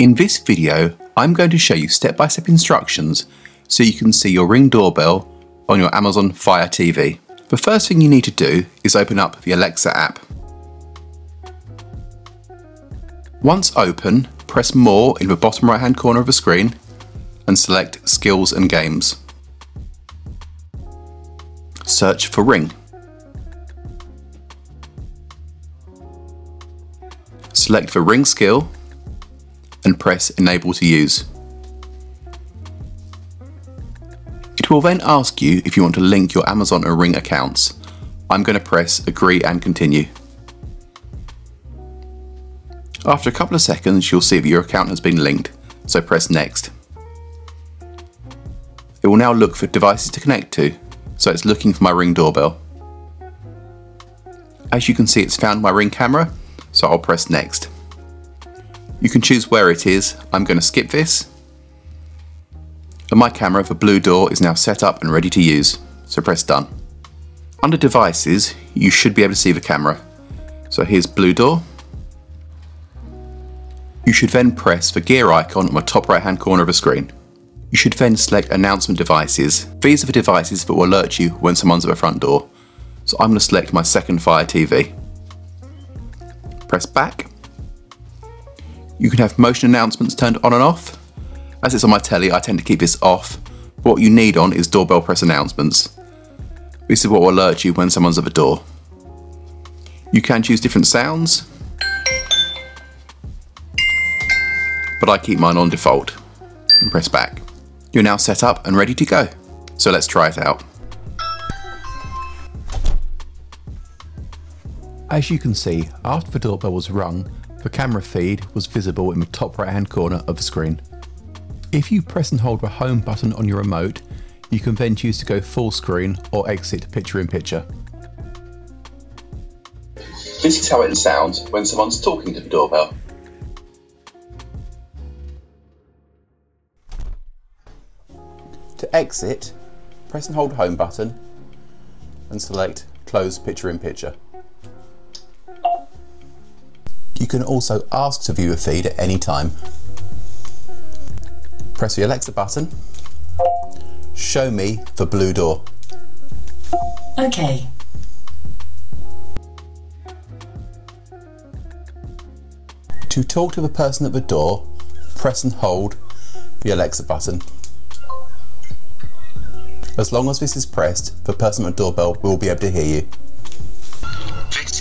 In this video, I'm going to show you step-by-step instructions so you can see your Ring doorbell on your Amazon Fire TV. The first thing you need to do is open up the Alexa app. Once open, press More in the bottom right hand corner of the screen and select Skills and Games. Search for Ring. Select the Ring skill and press Enable to use. It will then ask you if you want to link your Amazon or Ring accounts. I'm going to press Agree and Continue. After a couple of seconds, you'll see that your account has been linked, so press Next. It will now look for devices to connect to, so it's looking for my Ring doorbell. As you can see, it's found my Ring camera, so I'll press Next. You can choose where it is. I'm going to skip this. And my camera for Blue Door is now set up and ready to use, so press Done. Under Devices, you should be able to see the camera. So here's Blue Door. You should then press the gear icon on the top right hand corner of the screen. You should then select Announcement Devices. These are the devices that will alert you when someone's at the front door. So I'm going to select my second Fire TV. Press back. You can have motion announcements turned on and off. As it's on my telly, I tend to keep this off. What you need on is doorbell press announcements. This is what will alert you when someone's at the door. You can choose different sounds, but I keep mine on default and press back. You're now set up and ready to go. So let's try it out. As you can see, after the doorbell was rung, the camera feed was visible in the top right hand corner of the screen. If you press and hold the home button on your remote, you can then choose to go full screen or exit picture in picture. This is how it sounds when someone's talking to the doorbell. To exit, press and hold home button and select close picture in picture. You can also ask to view a feed at any time. Press the Alexa button. Show me the blue door. Okay. To talk to the person at the door, press and hold the Alexa button. As long as this is pressed, the person at the doorbell will be able to hear you.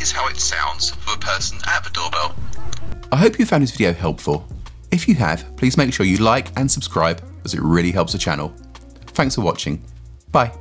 Is how it sounds for a person at the doorbell. I hope you found this video helpful. If you have, please make sure you like and subscribe as it really helps the channel. Thanks for watching. Bye.